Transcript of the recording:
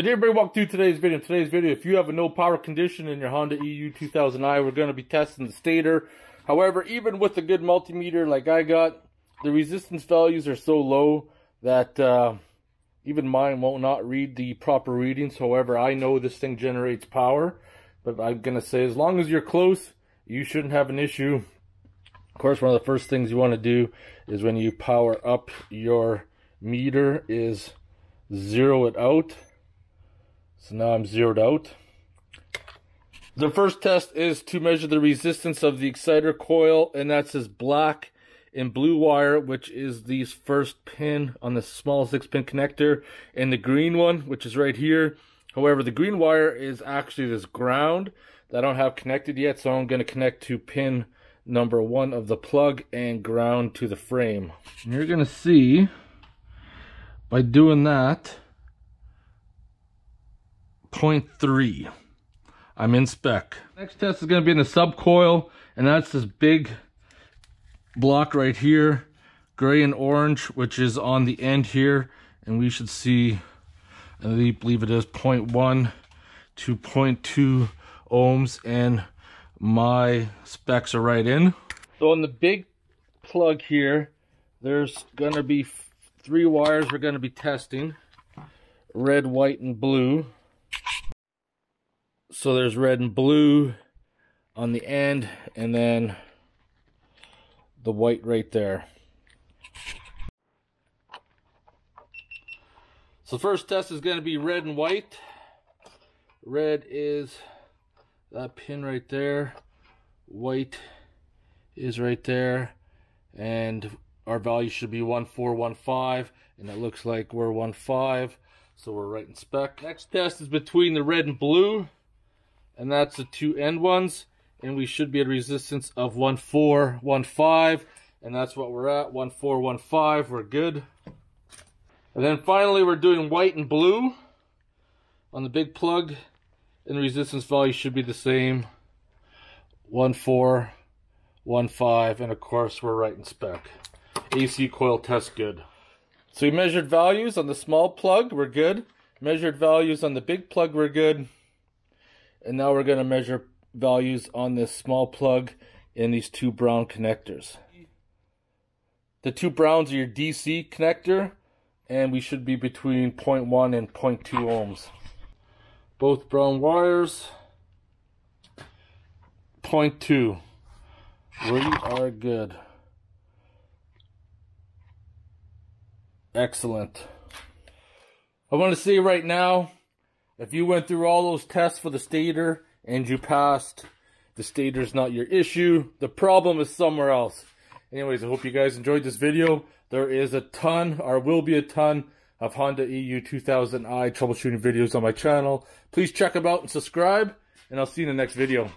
Could everybody walk through today's video? In today's video, if you have a no power condition in your Honda EU 2000i, we're going to be testing the stator. However, even with a good multimeter like I got, the resistance values are so low that uh, even mine won't not read the proper readings. However, I know this thing generates power. But I'm going to say, as long as you're close, you shouldn't have an issue. Of course, one of the first things you want to do is when you power up your meter is zero it out. So now I'm zeroed out. The first test is to measure the resistance of the exciter coil, and that's this black and blue wire, which is the first pin on the small six pin connector, and the green one, which is right here. However, the green wire is actually this ground that I don't have connected yet, so I'm going to connect to pin number one of the plug and ground to the frame. And you're going to see by doing that, 0.3. I'm in spec. Next test is going to be in the subcoil, and that's this big block right here, gray and orange, which is on the end here, and we should see, I believe it is 0.1 to 0.2 ohms, and my specs are right in. So on the big plug here, there's going to be three wires we're going to be testing, red, white, and blue. So there's red and blue on the end, and then the white right there. So first test is going to be red and white. Red is that pin right there. White is right there. And our value should be 1415. And it looks like we're 15. So we're right in spec. Next test is between the red and blue and that's the two end ones. And we should be at a resistance of 1415 and that's what we're at. 1415 we're good. And then finally we're doing white and blue. On the big plug and the resistance value should be the same. 1415 and of course we're right in spec. AC coil test good. So we measured values on the small plug we're good. Measured values on the big plug we're good and now we're going to measure values on this small plug in these two brown connectors. The two browns are your DC connector, and we should be between 0.1 and 0.2 ohms. Both brown wires, 0.2. We are good. Excellent. I want to see right now if you went through all those tests for the stator and you passed, the stator's not your issue. The problem is somewhere else. Anyways, I hope you guys enjoyed this video. There is a ton, or will be a ton, of Honda EU 2000i troubleshooting videos on my channel. Please check them out and subscribe, and I'll see you in the next video.